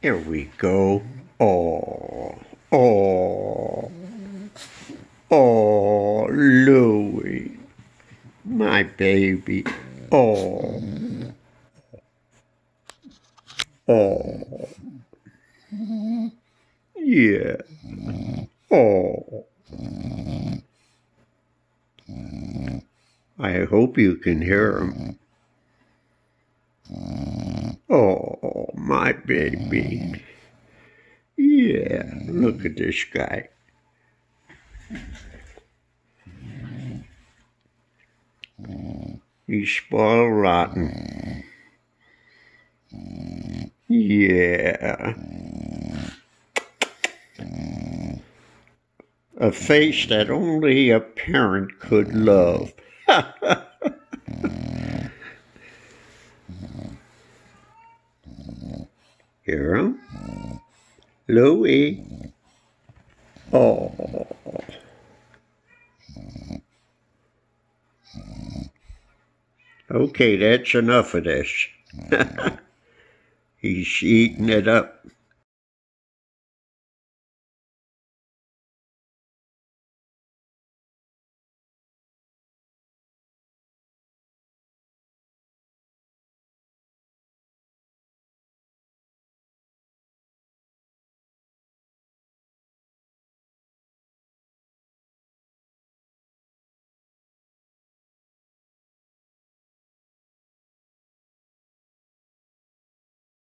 Here we go. Oh, oh, oh, Louie, my baby. Oh, oh, yeah. Oh. I hope you can hear him. Oh, my baby. Yeah, look at this guy. He's spoiled rotten. Yeah. A face that only a parent could love. Hear? Louie. Oh. Okay, that's enough of this. He's eating it up.